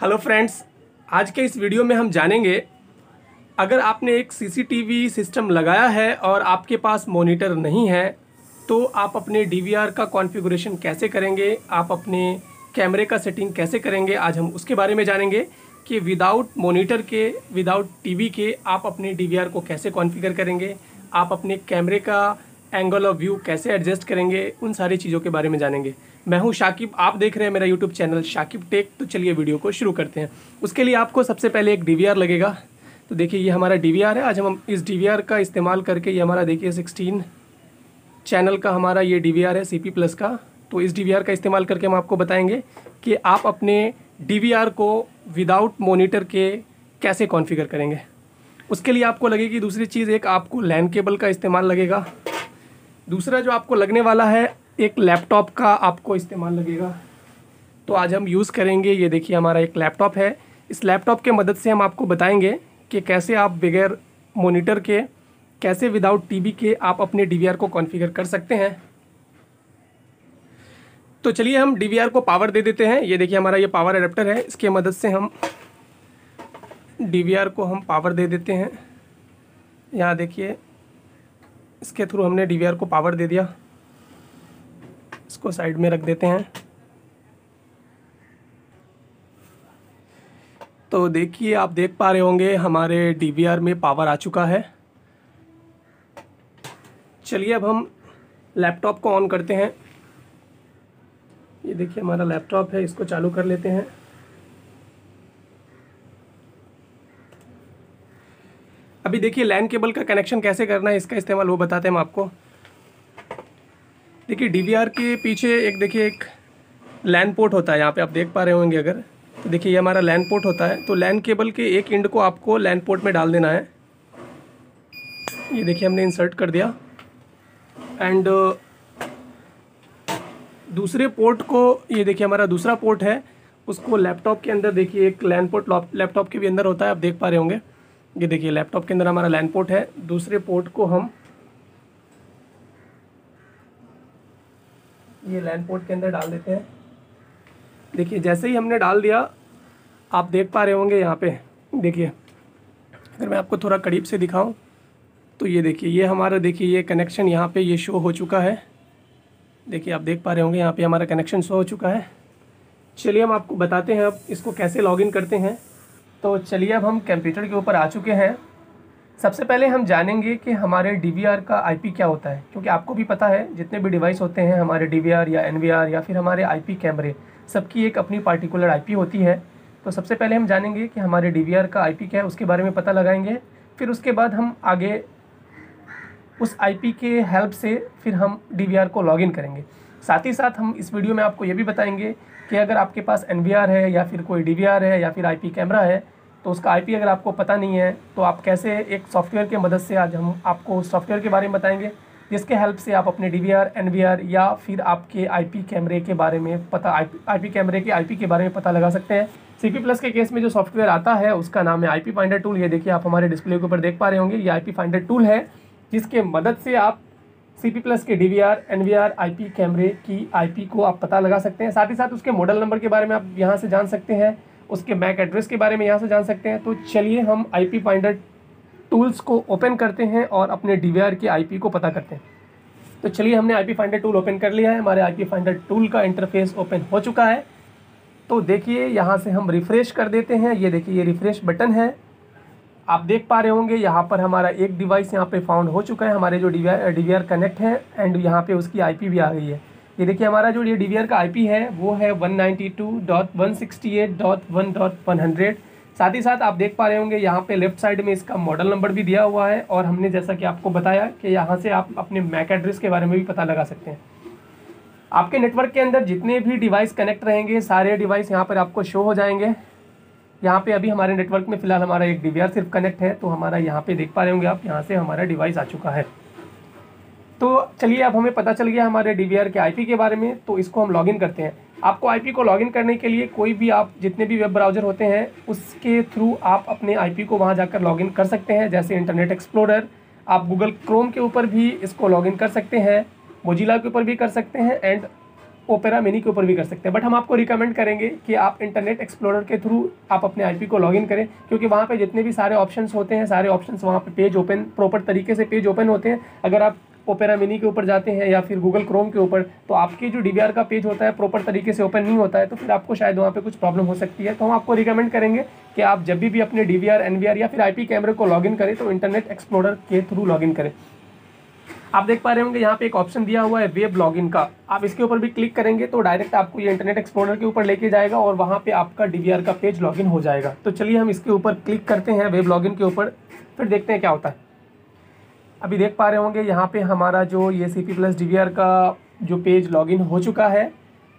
Hello friends आज के इस वीडियो में हम जानेंगे, अगर आपने एक सीसीटीवी सिस्टम लगाया है और आपके पास मॉनिटर नहीं है तो आप अपने डीवीआर का कॉन्फ़िगरेशन कैसे करेंगे? आप अपने कैमरे का सेटिंग कैसे करेंगे? आज हम उसके बारे में जानेंगे कि विदाउट मॉनिटर के विदाउट टीवी के, आप अपने डीवीआर को कैसे कॉन्फ़िगर करेंगे? आप अपने कैमरे का एंगल ऑफ़ व्यू कैसे एडजस्ट करेंगे, उन सारी चीज़ों के बारे में जानेंगे। मैं हूँ शाकिब, आप देख रहे हैं मेरा यूट्यूब चैनल शाकिब टेक तो चलिए वीडियो को शुरू करते हैं। उसके लिए आपको सबसे पहले एक डीवीआर लगेगा। तो देखिए, ये हमारा डीवीआर है। आज हम इस डीवीआर का इस्तेमाल करके, ये हमारा देखिए सिक्सटीन चैनल का हमारा ये डीवीआर है सीपी प्लस का। तो इस डीवीआर का इस्तेमाल करके हम आपको बताएँगे कि आप अपने डीवीआर को विदाउट मोनीटर के कैसे कॉन्फ़िगर करेंगे। उसके लिए आपको लगेगी दूसरी चीज़, एक आपको लैंड केबल का इस्तेमाल लगेगा। दूसरा जो आपको लगने वाला है, एक लैपटॉप का आपको इस्तेमाल लगेगा। तो आज हम यूज़ करेंगे, ये देखिए हमारा एक लैपटॉप है। इस लैपटॉप के मदद से हम आपको बताएँगे कि कैसे आप बगैर मॉनिटर के, कैसे विदाउट टीवी के आप अपने डीवीआर को कॉन्फ़िगर कर सकते हैं। तो चलिए हम डीवीआर को पावर दे देते हैं। ये देखिए हमारा ये पावर अडेप्टर है। इसके मदद से हम डीवीआर को हम पावर दे देते हैं। यहाँ देखिए इसके थ्रू हमने डीवीआर को पावर दे दिया। इसको साइड में रख देते हैं। तो देखिए, आप देख पा रहे होंगे, हमारे डीवीआर में पावर आ चुका है। चलिए, अब हम लैपटॉप को ऑन करते हैं। ये देखिए, हमारा लैपटॉप है, इसको चालू कर लेते हैं। अभी देखिए लैन केबल का कनेक्शन कैसे करना है, इसका इस्तेमाल वो बताते हैं हम आपको। देखिए डी के पीछे एक, देखिए, एक लैन पोर्ट होता है, यहाँ पे आप देख पा रहे होंगे अगर। तो देखिए, ये हमारा लैन पोर्ट होता है तो लैन केबल के एक इंड को आपको लैन पोर्ट में डाल देना है। ये देखिए, हमने इंसर्ट कर दिया। एंड दूसरे पोर्ट को, ये देखिए, हमारा दूसरा पोर्ट है, उसको लैपटॉप के अंदर देखिए, एक लैन पोर्ट लैपटॉप के भी अंदर होता है, आप देख पा रहे होंगे। ये देखिए लैपटॉप के अंदर हमारा लैन पोर्ट है। दूसरे पोर्ट को हम ये लैंड पोर्ट के अंदर डाल देते हैं। देखिए, जैसे ही हमने डाल दिया, आप देख पा रहे होंगे यहाँ पे। देखिए, अगर मैं आपको थोड़ा करीब से दिखाऊँ तो ये देखिए, ये हमारा, देखिए, ये कनेक्शन यहाँ पे ये शो हो चुका है। देखिए, आप देख पा रहे होंगे, यहाँ पे हमारा कनेक्शन शो हो चुका है। चलिए, हम आपको बताते हैं अब इसको कैसे लॉगिन करते हैं। तो चलिए अब हम कंप्यूटर के ऊपर आ चुके हैं। सबसे पहले हम जानेंगे कि हमारे DVR का IP क्या होता है, क्योंकि आपको भी पता है, जितने भी डिवाइस होते हैं, हमारे DVR या NVR या फिर हमारे IP कैमरे, सबकी एक अपनी पार्टिकुलर IP होती है। तो सबसे पहले हम जानेंगे कि हमारे DVR का IP क्या है, उसके बारे में पता लगाएँगे, फिर उसके बाद हम आगे उस IP के हेल्प से फिर हम DVR को लॉगिन करेंगे। साथ ही साथ हम इस वीडियो में आपको ये भी बताएँगे कि अगर आपके पास एनवीआर है या फिर कोई डीवीआर है या फिर आईपी कैमरा है तो उसका आईपी अगर आपको पता नहीं है तो आप कैसे एक सॉफ्टवेयर की मदद से आज हम आपको सॉफ्टवेयर के बारे में बताएँगे, जिसके हेल्प से आप अपने डी वी या फिर आपके आईपी कैमरे के बारे में पता आईपी कैमरे के आईपी के बारे में पता लगा सकते हैं। सी पी प्लस के केस में जो सॉफ्टवेयर आता है, उसका नाम है आई फाइंडर टूल ये देखिए आप हमारे डिस्प्ले के ऊपर देख पा रहे होंगे, ये आई फाइंडर टूल है, जिसके मदद से आप सी पी प्लस के D V R N V R I P कैमरे की आई पी को आप पता लगा सकते हैं। साथ ही साथ उसके मॉडल नंबर के बारे में आप यहाँ से जान सकते हैं, उसके मैक एड्रेस के बारे में यहाँ से जान सकते हैं। तो चलिए हम आई पी फाइंडर टूल्स को ओपन करते हैं और अपने डी वी आर के आई पी को पता करते हैं। तो चलिए हमने I P finder tool open कर लिया है। हमारे आई पी फाइंडर टूल का इंटरफेस ओपन हो चुका है। तो देखिए यहाँ से हम रिफ़्रेश कर देते हैं। ये देखिए, ये रिफ़्रेश बटन है। आप देख पा रहे होंगे, यहाँ पर हमारा एक डिवाइस यहाँ पे फाउंड हो चुका है। हमारे जो डी वी कनेक्ट है एंड यहाँ पे उसकी आईपी भी आ गई है। ये देखिए, हमारा जो ये DVR का आईपी है, वो है 192.168.1.100 साथ ही साथ आप देख पा रहे होंगे, यहाँ पे लेफ़्ट साइड में इसका मॉडल नंबर भी दिया हुआ है और हमने जैसा कि आपको बताया कि यहाँ से आप अपने मैक एड्रेस के बारे में भी पता लगा सकते हैं। आपके नेटवर्क के अंदर जितने भी डिवाइस कनेक्ट रहेंगे, सारे डिवाइस यहाँ पर आपको शो हो जाएँगे। यहाँ पे अभी हमारे नेटवर्क में फ़िलहाल हमारा एक डीवीआर सिर्फ़ कनेक्ट है तो हमारा यहाँ पे देख पा रहे होंगे आप, यहाँ से हमारा डिवाइस आ चुका है। तो चलिए, अब हमें पता चल गया हमारे डीवीआर के आईपी के बारे में तो इसको हम लॉगिन करते हैं। आपको आईपी को लॉगिन करने के लिए कोई भी आप जितने भी वेब ब्राउज़र होते हैं, उसके थ्रू आप अपने आईपी को वहाँ जाकर लॉगिन कर सकते हैं, जैसे इंटरनेट एक्सप्लोरर आप गूगल क्रोम के ऊपर भी इसको लॉगिन कर सकते हैं मोजिला के ऊपर भी कर सकते हैं एंड ओपेरा मिनी के ऊपर भी कर सकते हैं। बट हम आपको रिकमेंड करेंगे कि आप इंटरनेट एक्सप्लोरर के थ्रू आप अपने आईपी को लॉगिन करें, क्योंकि वहाँ पे जितने भी सारे ऑप्शंस होते हैं, सारे ऑप्शंस वहाँ पे पेज ओपन प्रॉपर तरीके से पेज ओपन होते हैं। अगर आप ओपेरा मिनी के ऊपर जाते हैं या फिर गूगल क्रोम के ऊपर तो आपके जो डीवीआर का पेज होता है प्रॉपर तरीके से ओपन नहीं होता है तो फिर आपको शायद वहाँ पर कुछ प्रॉब्लम हो सकती है। तो हम आपको रिकमेंड करेंगे कि आप जब भी अपने डी वी या फिर आईपी कैमरे को लॉगिन करें तो इंटरनेट एक्सप्लोरर के थ्रू लॉगिन करें। आप देख पा रहे होंगे, यहाँ पे एक ऑप्शन दिया हुआ है वेब लॉगिन का। आप इसके ऊपर भी क्लिक करेंगे तो डायरेक्ट आपको ये इंटरनेट एक्सप्लोरर के ऊपर लेके जाएगा और वहाँ पे आपका डी का पेज लॉगिन हो जाएगा। तो चलिए हम इसके ऊपर क्लिक करते हैं वेब लॉगिन के ऊपर, फिर देखते हैं क्या होता है। अभी देख पा रहे होंगे, यहाँ पे हमारा जो ये सी पी प्लस डीवीआर का जो पेज लॉगिन हो चुका है।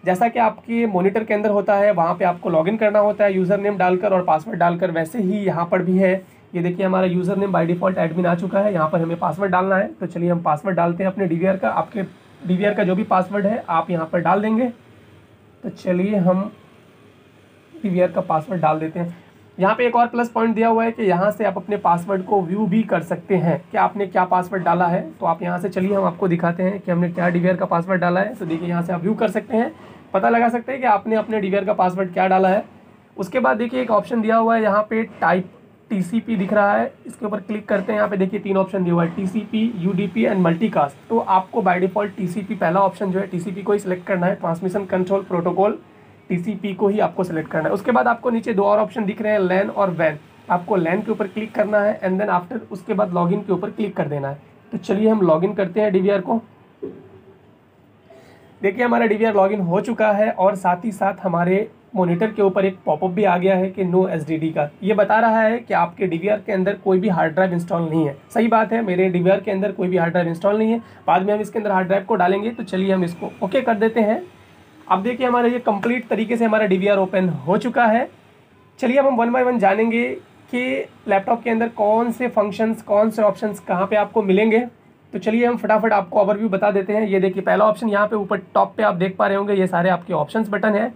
जैसा कि आपके मोनीटर के अंदर होता है, वहाँ पे आपको लॉगिन करना होता है यूज़र नेम डालकर और पासवर्ड डालकर, वैसे ही यहाँ पर भी है। ये देखिए, हमारा user name by default admin आ चुका है। यहाँ पर हमें पासवर्ड डालना है। तो चलिए, हम पासवर्ड डालते हैं अपने डीवीआर का। आपके डीवीआर का जो भी पासवर्ड है, आप यहाँ पर डाल देंगे। तो चलिए, हम डीवीआर का पासवर्ड डाल देते हैं। यहाँ पे एक और प्लस पॉइंट दिया हुआ है कि यहाँ से आप अपने पासवर्ड को व्यू भी कर सकते हैं। कि आपने क्या पासवर्ड डाला है? तो आप यहाँ से चलिए, हम आपको दिखाते हैं कि हमने क्या डीवीआर का पासवर्ड डाला है। तो देखिए, यहाँ से आप व्यू कर सकते हैं। पता लगा सकते हैं कि आपने अपने डीवीआर का पासवर्ड क्या डाला है। उसके बाद देखिए, एक ऑप्शन दिया हुआ है यहाँ पे टाइप टीसीपी दिख रहा है। इसके ऊपर क्लिक करते हैं। यहाँ पे देखिए तीन ऑप्शन दिया हुआ है। T C P U D P and multicast तो आपको by default T C P पहला ऑप्शन जो है टी सी पी को ही सिलेक्ट करना है। ट्रांसमिशन कंट्रोल प्रोटोकॉल टीसीपी को ही आपको सेलेक्ट करना है। उसके बाद आपको नीचे दो और ऑप्शन दिख रहे हैं लैन और वैन आपको लैन के ऊपर क्लिक करना है एंड देन आफ्टर उसके बाद लॉगिन के ऊपर क्लिक कर देना है। तो चलिए हम लॉगिन करते हैं डीवीआर को। देखिए हमारा डीवीआर लॉगिन हो चुका है और साथ ही साथ हमारे मॉनिटर के ऊपर एक पॉपअप भी आ गया है कि नो एस का। ये बता रहा है कि आपके डीवीआर के अंदर कोई भी हार्ड ड्राइव इंस्टॉल नहीं है। सही बात है, मेरे डीवीआर के अंदर कोई भी हार्ड ड्राइव इंस्टॉल नहीं है। बाद में हम इसके अंदर हार्ड ड्राइव को डालेंगे तो चलिए हम इसको ओके कर देते हैं। अब देखिए हमारा ये कंप्लीट तरीके से हमारा डीवीआर ओपन हो चुका है। चलिए अब हम वन बाई वन जानेंगे कि लैपटॉप के अंदर कौन से फ़ंक्शंस कौन से ऑप्शंस कहाँ पे आपको मिलेंगे। तो चलिए हम फटाफट आपको ओवरव्यू बता देते हैं। ये देखिए पहला ऑप्शन यहाँ पे ऊपर टॉप पे आप देख पा रहे होंगे, ये सारे आपके ऑप्शंस बटन है।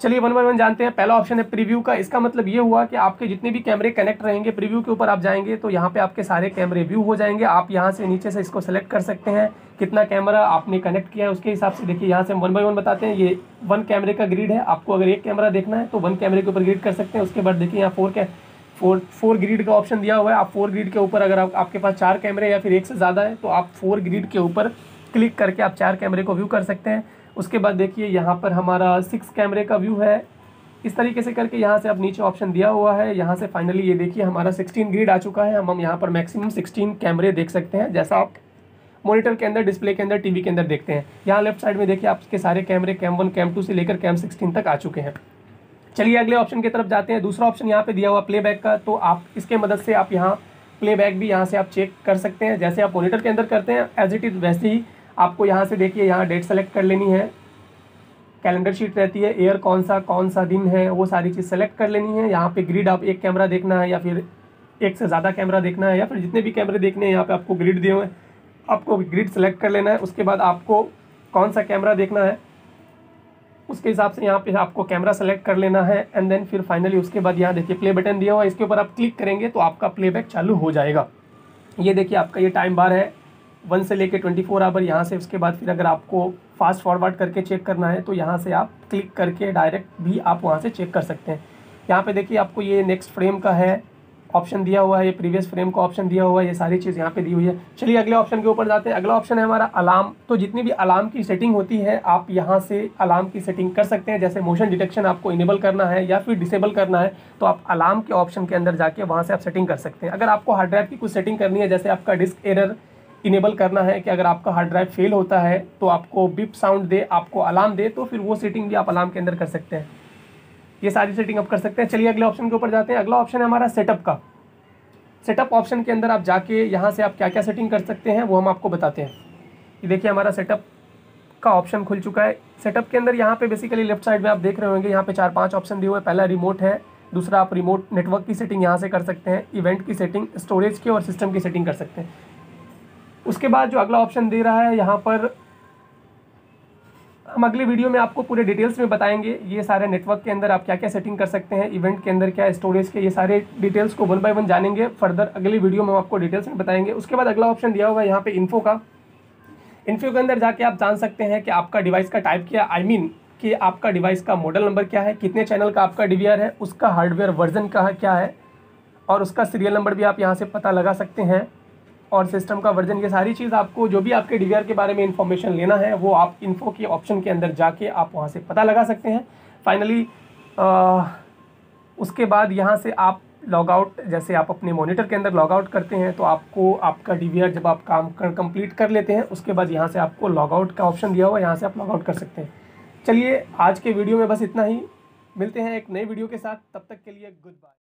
चलिए वन बाय वन जानते हैं पहला ऑप्शन है प्रीव्यू का। इसका मतलब ये हुआ कि आपके जितने भी कैमरे कनेक्ट रहेंगे प्रीव्यू के ऊपर आप जाएँगे तो यहाँ पे आपके सारे कैमरे व्यू हो जाएँगे। आप यहाँ से नीचे से इसको सेलेक्ट कर सकते हैं कितना कैमरा आपने कनेक्ट किया है उसके हिसाब से। देखिए यहाँ से हम वन बाई वन बताते हैं ये वन कैमरे का ग्रिड है। आपको अगर एक कैमरा देखना है तो वन कैमरे के ऊपर ग्रिड कर सकते हैं। उसके बाद देखिए यहाँ फोर कै फोर फोर ग्रिड का ऑप्शन दिया हुआ है। आप फोर ग्रिड के ऊपर अगर आप, आपके पास चार कैमरे या फिर एक से ज़्यादा है तो आप फोर ग्रिड के ऊपर क्लिक करके आप चार कैमरे को व्यू कर सकते हैं। उसके बाद देखिए, यहाँ पर हमारा सिक्स कैमरे का व्यू है। इस तरीके से करके यहाँ से अब नीचे ऑप्शन दिया हुआ है। यहाँ से फाइनली ये देखिए, हमारा 16 ग्रिड आ चुका है। हम हम यहाँ पर मैक्सिमम 16 कैमरे देख सकते हैं, जैसा आप मॉनिटर के अंदर डिस्प्ले के अंदर टीवी के अंदर देखते हैं। यहाँ लेफ़्ट साइड में देखिए, आपके सारे कैमरे कैम वन कैम टू से लेकर कैम सिक्सटीन तक आ चुके हैं। चलिए, अगले ऑप्शन की तरफ़ जाते हैं। दूसरा ऑप्शन यहाँ पे दिया हुआ प्ले का तो आप इसके मदद से आप यहाँ प्ले भी यहाँ से आप चेक कर सकते हैं। जैसे आप मोनिटर के अंदर करते हैं एज इट इज़ वैसे ही आपको यहाँ से देखिए, यहाँ डेट सेलेक्ट कर लेनी है। कैलेंडर शीट रहती है एयर कौन सा कौन सा दिन है, वो सारी चीज़ सेलेक्ट कर लेनी है। यहाँ पे ग्रिड आप एक कैमरा देखना है या फिर एक से ज़्यादा कैमरा देखना है या फिर जितने भी कैमरे देखने हैं, यहाँ पे आपको ग्रिड दिए हुए हैं। आपको ग्रिड सेलेक्ट कर लेना है, उसके बाद आपको कौन सा कैमरा देखना है, उसके हिसाब से यहाँ पे आपको कैमरा सेलेक्ट कर लेना है। एंड देन फिर फाइनली उसके बाद यहाँ देखिए प्ले बटन दिया हुआ है, इसके ऊपर आप क्लिक करेंगे तो आपका प्लेबैक चालू हो जाएगा। ये देखिए आपका ये टाइम बार है। वन से लेके ट्वेंटी फोर आवर यहाँ से उसके बाद फिर अगर आपको फास्ट फॉरवर्ड करके चेक करना है तो यहाँ से आप क्लिक करके डायरेक्ट भी आप वहाँ से चेक कर सकते हैं। यहाँ पे देखिए आपको ये नेक्स्ट फ्रेम का है ऑप्शन दिया हुआ है, ये प्रीवियस फ्रेम का ऑप्शन दिया हुआ है, ये सारी चीज़ यहाँ पे दी हुई है। चलिए अगले ऑप्शन के ऊपर जाते हैं। अगला ऑप्शन है हमारा अलार्म तो जितनी भी अलार्म की सेटिंग होती है, आप यहाँ से अलार्म की सेटिंग कर सकते हैं। जैसे मोशन डिटेक्शन आपको इनेबल करना है या फिर डिसेबल करना है तो आप अलार्म के ऑप्शन के अंदर जाके वहाँ से आप सेटिंग कर सकते हैं। अगर आपको हार्ड ड्राइव की कुछ सेटिंग करनी है, जैसे आपका डिस्क एरर इनेबल करना है कि अगर आपका हार्ड ड्राइव फेल होता है तो आपको बिप साउंड दे, आपको अलार्म दे तो फिर वो सेटिंग भी आप अलार्म के अंदर कर सकते हैं। ये सारी सेटिंग आप कर सकते हैं। चलिए अगले ऑप्शन के ऊपर जाते हैं। अगला ऑप्शन है हमारा सेटअप का। सेटअप ऑप्शन के अंदर आप जाके यहाँ से आप क्या क्या सेटिंग कर सकते हैं, वो हम आपको बताते हैं। ये देखिए हमारा सेटअप का ऑप्शन खुल चुका है। सेटअप के अंदर यहाँ पे बेसिकली लेफ़्ट साइड में आप देख रहे होंगे, यहाँ पे चार पाँच ऑप्शन दिए हुए पहला रिमोट है, दूसरा आप रिमोट नेटवर्क की सेटिंग यहाँ से कर सकते हैं इवेंट की सेटिंग स्टोरेज की और सिस्टम की सेटिंग कर सकते हैं। उसके बाद जो अगला ऑप्शन दे रहा है यहाँ पर हम अगले वीडियो में आपको पूरे डिटेल्स में बताएँगे ये सारे नेटवर्क के अंदर आप क्या क्या सेटिंग कर सकते हैं इवेंट के अंदर क्या स्टोरेज के ये सारे डिटेल्स को वन बाय वन जानेंगे। फर्दर अगली वीडियो में हम आपको डिटेल्स में बताएँगे। उसके बाद अगला ऑप्शन दिया हुआ है यहाँ पे इन्फो का। इन्फो के अंदर जाके आप जान सकते हैं कि आपका डिवाइस का टाइप क्या आई I मीन mean, कि आपका डिवाइस का मॉडल नंबर क्या है कितने चैनल का आपका डी है उसका हार्डवेयर वर्जन का क्या है और उसका सीरियल नंबर भी आप यहाँ से पता लगा सकते हैं। और सिस्टम का वर्जन ये सारी चीज़ आपको जो भी आपके डीवीआर के बारे में इंफॉर्मेशन लेना है, वो आप इन्फो के ऑप्शन के अंदर जाके आप वहाँ से पता लगा सकते हैं। फाइनली उसके बाद यहाँ से आप लॉग आउट जैसे आप अपने मॉनिटर के अंदर लॉग आउट करते हैं तो आपको आपका डीवीआर जब आप काम कर कंप्लीट कर लेते हैं, उसके बाद यहाँ से आपको लॉग आउट का ऑप्शन दिया हुआ यहाँ से आप लॉग आउट कर सकते हैं। चलिए, आज के वीडियो में बस इतना ही। मिलते हैं एक नए वीडियो के साथ। तब तक के लिए गुड बाय